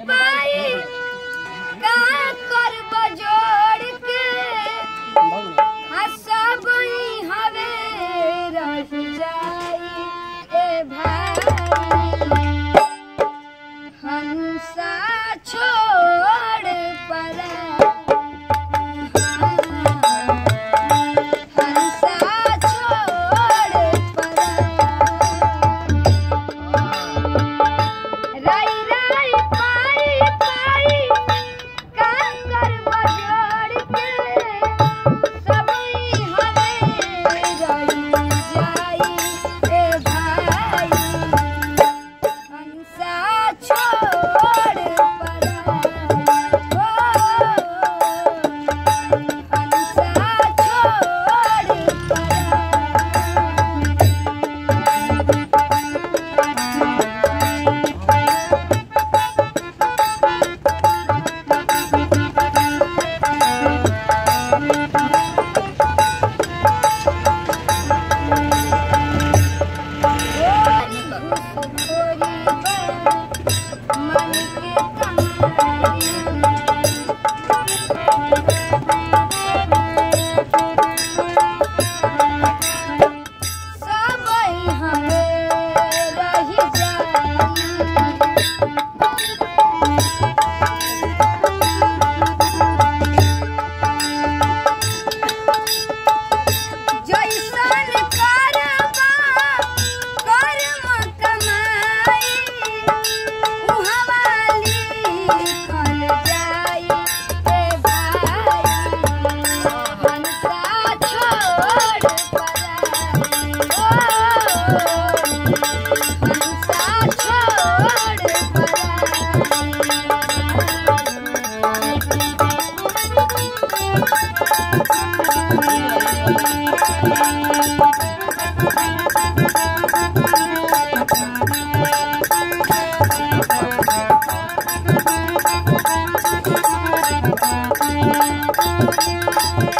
पाई। का। के सब हवे रह जाई ए भाई। छोड़ परा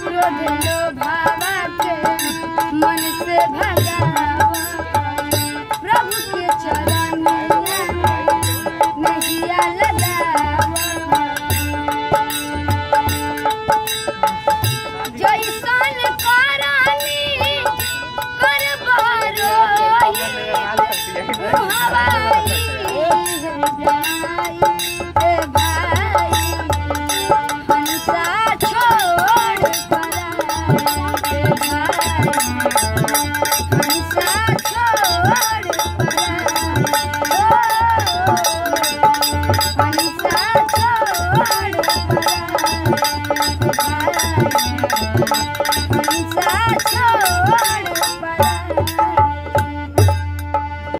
क्रोध लोभावा के मन से भगावा। 唉呀人家丑啊